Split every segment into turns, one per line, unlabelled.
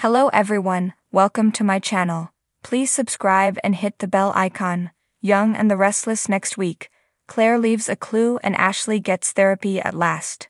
Hello everyone, welcome to my channel. Please subscribe and hit the bell icon. Young and the Restless next week. Claire leaves a clue and Ashley gets therapy at last.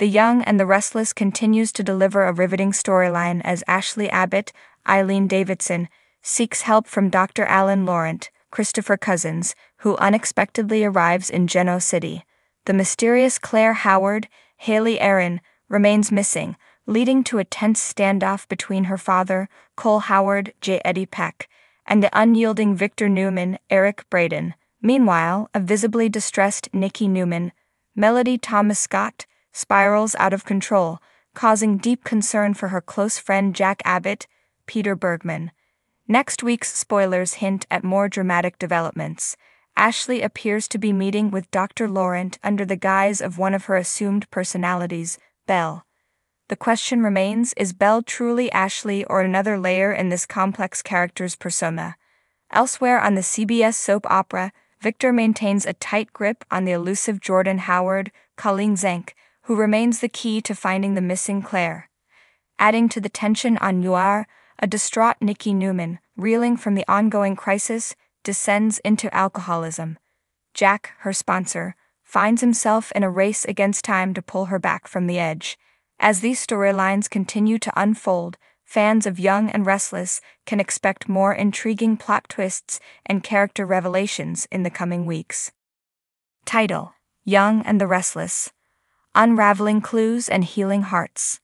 The Young and the Restless continues to deliver a riveting storyline as Ashley Abbott, Eileen Davidson, seeks help from Dr. Alan Laurent, Christopher Cousins, who unexpectedly arrives in Genoa City. The mysterious Claire Howard, Hayley Erin, remains missing, leading to a tense standoff between her father, Cole Howard, J. Eddie Peck, and the unyielding Victor Newman, Eric Braeden. Meanwhile, a visibly distressed Nikki Newman, Melody Thomas Scott, spirals out of control, causing deep concern for her close friend Jack Abbott, Peter Bergman. Next week's spoilers hint at more dramatic developments. Ashley appears to be meeting with Dr. Laurent under the guise of one of her assumed personalities, Belle. The question remains is Belle truly Ashley or another layer in this complex character's persona? Elsewhere on the CBS soap opera, Victor maintains a tight grip on the elusive Jordan Howard, Colleen Zenk, who remains the key to finding the missing Claire. Adding to the tension on Noir, a distraught Nikki Newman, reeling from the ongoing crisis, descends into alcoholism. Jack, her sponsor, finds himself in a race against time to pull her back from the edge. As these storylines continue to unfold, fans of Young and Restless can expect more intriguing plot twists and character revelations in the coming weeks. Title Young and the Restless Unraveling Clues and Healing Hearts.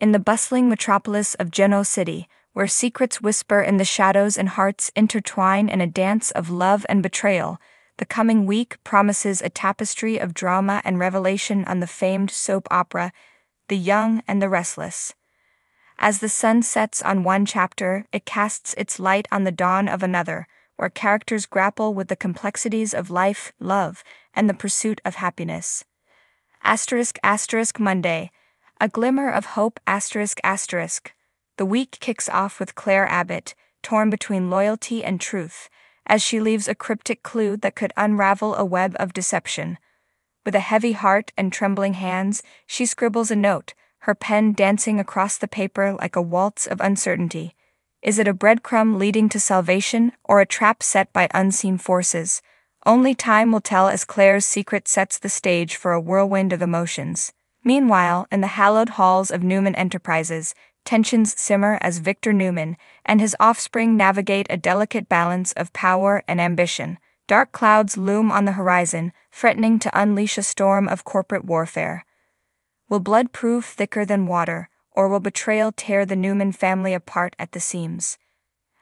In the bustling metropolis of Genoa City, where secrets whisper in the shadows and hearts intertwine in a dance of love and betrayal, the coming week promises a tapestry of drama and revelation on the famed soap opera The Young and the Restless. As the sun sets on one chapter, it casts its light on the dawn of another, where characters grapple with the complexities of life, love, and the pursuit of happiness. Asterisk asterisk Monday, a glimmer of hope asterisk asterisk. The week kicks off with Claire Abbott, torn between loyalty and truth, as she leaves a cryptic clue that could unravel a web of deception. With a heavy heart and trembling hands, she scribbles a note, her pen dancing across the paper like a waltz of uncertainty. Is it a breadcrumb leading to salvation or a trap set by unseen forces? Only time will tell as Claire's secret sets the stage for a whirlwind of emotions. Meanwhile, in the hallowed halls of Newman Enterprises, tensions simmer as Victor Newman and his offspring navigate a delicate balance of power and ambition. Dark clouds loom on the horizon, threatening to unleash a storm of corporate warfare. Will blood prove thicker than water, or will betrayal tear the Newman family apart at the seams?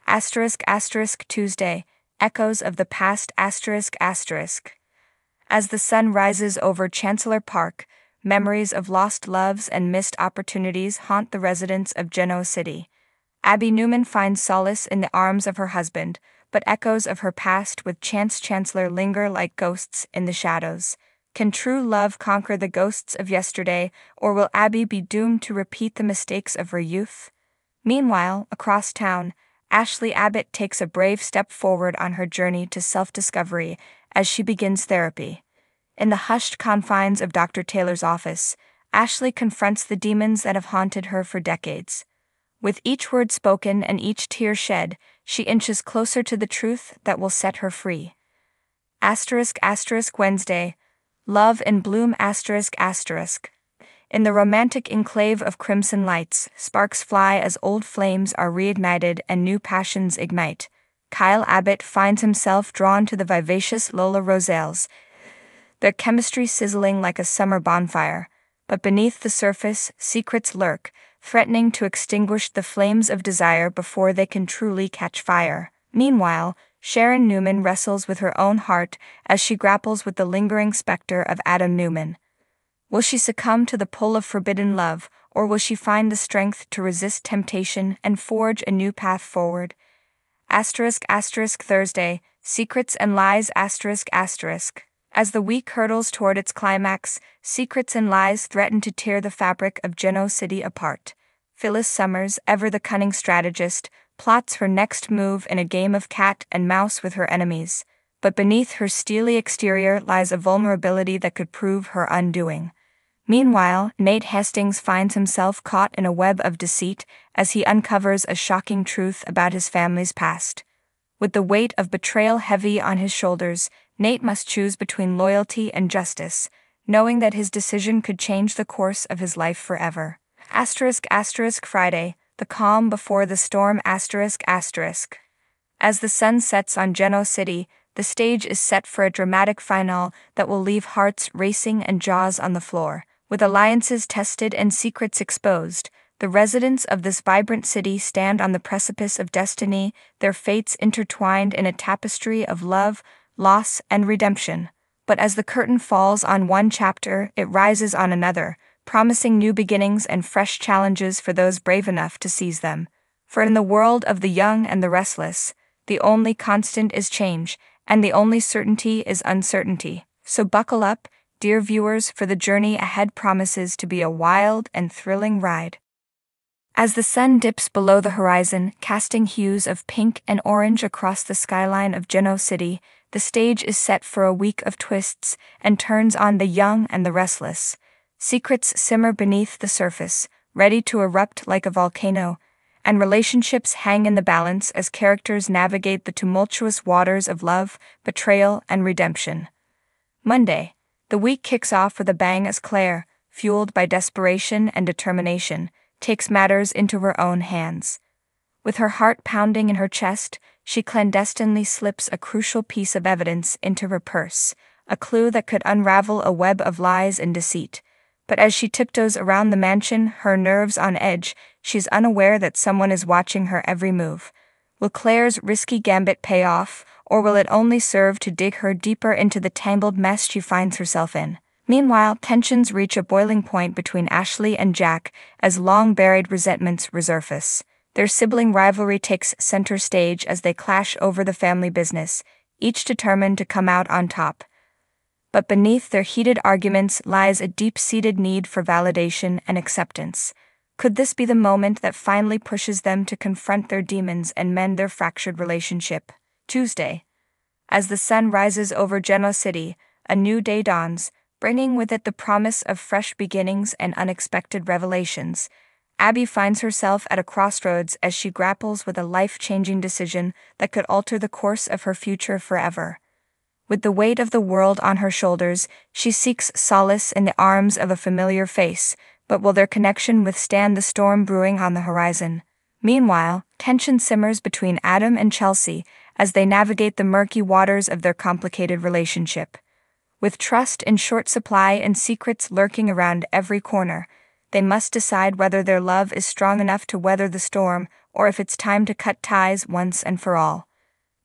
Asterisk asterisk Tuesday, echoes of the past asterisk asterisk. As the sun rises over Chancellor Park, memories of lost loves and missed opportunities haunt the residents of Genoa City. Abby Newman finds solace in the arms of her husband, but echoes of her past with Chance Chancellor linger like ghosts in the shadows. Can true love conquer the ghosts of yesterday, or will Abby be doomed to repeat the mistakes of her youth? Meanwhile, across town, Ashley Abbott takes a brave step forward on her journey to self discovery as she begins therapy. In the hushed confines of Dr. Taylor's office, Ashley confronts the demons that have haunted her for decades. With each word spoken and each tear shed, she inches closer to the truth that will set her free. Asterisk asterisk Wednesday, Love in Bloom asterisk asterisk. In the romantic enclave of crimson lights, sparks fly as old flames are reignited and new passions ignite. Kyle Abbott finds himself drawn to the vivacious Lola Rosales, their chemistry sizzling like a summer bonfire. But beneath the surface, secrets lurk, threatening to extinguish the flames of desire before they can truly catch fire. Meanwhile, Sharon Newman wrestles with her own heart as she grapples with the lingering specter of Adam Newman. Will she succumb to the pull of forbidden love, or will she find the strength to resist temptation and forge a new path forward? Asterisk asterisk Thursday, Secrets and Lies asterisk asterisk. As the week hurtles toward its climax, secrets and lies threaten to tear the fabric of Genoa City apart. Phyllis Summers, ever the cunning strategist, plots her next move in a game of cat and mouse with her enemies, but beneath her steely exterior lies a vulnerability that could prove her undoing. Meanwhile, Nate Hastings finds himself caught in a web of deceit as he uncovers a shocking truth about his family's past. With the weight of betrayal heavy on his shoulders, Nate must choose between loyalty and justice, knowing that his decision could change the course of his life forever. Asterisk asterisk Friday, the calm before the storm asterisk asterisk. As the sun sets on Genoa City, the stage is set for a dramatic finale that will leave hearts racing and jaws on the floor. With alliances tested and secrets exposed, the residents of this vibrant city stand on the precipice of destiny, their fates intertwined in a tapestry of love, loss, and redemption. But as the curtain falls on one chapter, it rises on another, promising new beginnings and fresh challenges for those brave enough to seize them. For in the world of the young and the restless, the only constant is change, and the only certainty is uncertainty. So buckle up, dear viewers, for the journey ahead promises to be a wild and thrilling ride. As the sun dips below the horizon, casting hues of pink and orange across the skyline of Genoa City, the stage is set for a week of twists and turns on the young and the restless. Secrets simmer beneath the surface, ready to erupt like a volcano, and relationships hang in the balance as characters navigate the tumultuous waters of love, betrayal, and redemption. Monday. The week kicks off with a bang as Claire, fueled by desperation and determination, takes matters into her own hands. With her heart pounding in her chest, she clandestinely slips a crucial piece of evidence into her purse, a clue that could unravel a web of lies and deceit but as she tiptoes around the mansion, her nerves on edge, she's unaware that someone is watching her every move. Will Claire's risky gambit pay off, or will it only serve to dig her deeper into the tangled mess she finds herself in? Meanwhile, tensions reach a boiling point between Ashley and Jack as long buried resentments resurface. Their sibling rivalry takes center stage as they clash over the family business, each determined to come out on top but beneath their heated arguments lies a deep seated need for validation and acceptance. Could this be the moment that finally pushes them to confront their demons and mend their fractured relationship? Tuesday. As the sun rises over Genoa City, a new day dawns, bringing with it the promise of fresh beginnings and unexpected revelations. Abby finds herself at a crossroads as she grapples with a life changing decision that could alter the course of her future forever. With the weight of the world on her shoulders, she seeks solace in the arms of a familiar face, but will their connection withstand the storm brewing on the horizon? Meanwhile, tension simmers between Adam and Chelsea as they navigate the murky waters of their complicated relationship. With trust in short supply and secrets lurking around every corner, they must decide whether their love is strong enough to weather the storm or if it's time to cut ties once and for all.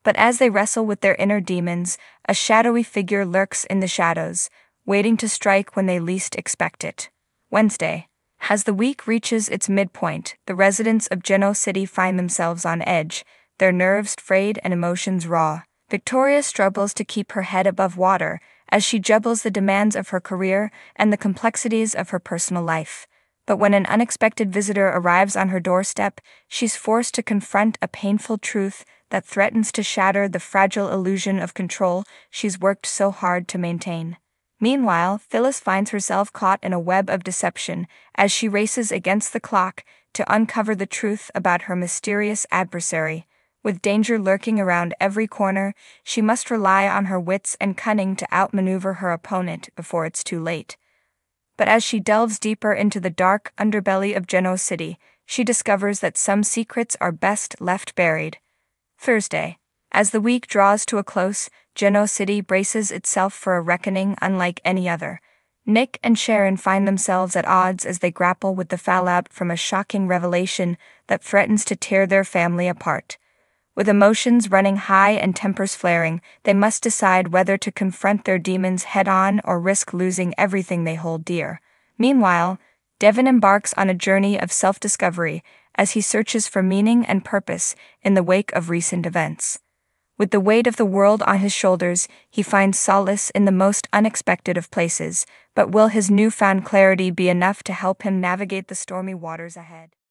But as they wrestle with their inner demons, a shadowy figure lurks in the shadows, waiting to strike when they least expect it. Wednesday. As the week reaches its midpoint, the residents of Genoa City find themselves on edge, their nerves frayed and emotions raw. Victoria struggles to keep her head above water as she juggles the demands of her career and the complexities of her personal life. But when an unexpected visitor arrives on her doorstep, she's forced to confront a painful truth that threatens to shatter the fragile illusion of control she's worked so hard to maintain. Meanwhile, Phyllis finds herself caught in a web of deception as she races against the clock to uncover the truth about her mysterious adversary. With danger lurking around every corner, she must rely on her wits and cunning to outmaneuver her opponent before it's too late. But as she delves deeper into the dark underbelly of Genoa City, she discovers that some secrets are best left buried. Thursday. As the week draws to a close, Genoa City braces itself for a reckoning unlike any other. Nick and Sharon find themselves at odds as they grapple with the fallout from a shocking revelation that threatens to tear their family apart. With emotions running high and tempers flaring, they must decide whether to confront their demons head on or risk losing everything they hold dear. Meanwhile, Devon embarks on a journey of self discovery as he searches for meaning and purpose in the wake of recent events. With the weight of the world on his shoulders, he finds solace in the most unexpected of places, but will his newfound clarity be enough to help him navigate the stormy waters ahead?